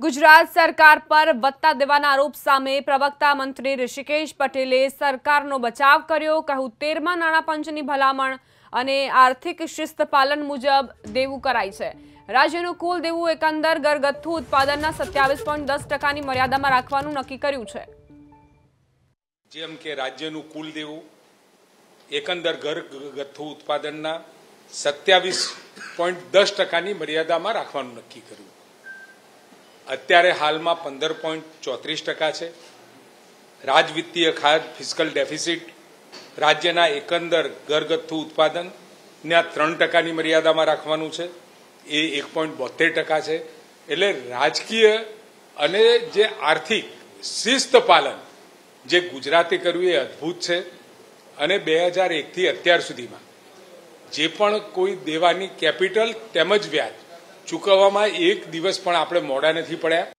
ગુજરાત સરકાર પર વત્તા દેવાના આરોપ સામે પ્રવક્તા મંત્રી ઋષિકેશ પટેલે સરકારનો બચાવ કર્યો, કહ્યું, તેરમા નાણાં પંચની ભલામણ અને આર્થિક શિસ્ત પાલન મુજબ દેવું કરાય છે. રાજ્યનું કુલ દેવું એકંદર ઘરગથ્થુ ઉત્પાદનના સત્યાવીસ પોઈન્ટ દસ ટકાની મર્યાદામાં રાખવાનું નક્કી કર્યું છે. જેમ કે રાજ્યનું કુલ દેવું એકંદર ઘરગથ્થુ ઉત્પાદનના સત્યાવીસ મર્યાદામાં રાખવાનું નક્કી કર્યું. અત્યારે હાલમાં પંદર પોઈન્ટ ચોત્રીસ ટકા છે. રાજવિત્તીય ખાત ફિઝિકલ ડેફિસિટ, રાજ્યના એકંદર ઘરગથ્થુ આ ત્રણ ટકાની મર્યાદામાં રાખવાનું છે. એ એક પોઈન્ટ બોતેર ટકા છે. એટલે રાજકીય અને જે આર્થિક શિસ્ત પાલન જે ગુજરાતે કર્યું એ અદ્ભુત છે. અને બે હજાર એકથી અત્યાર સુધીમાં જે પણ કોઈ દેવાની કેપિટલ તેમજ વ્યાજ ચૂકવવામાં એક દિવસ પણ આપણે મોડા નથી પડ્યા.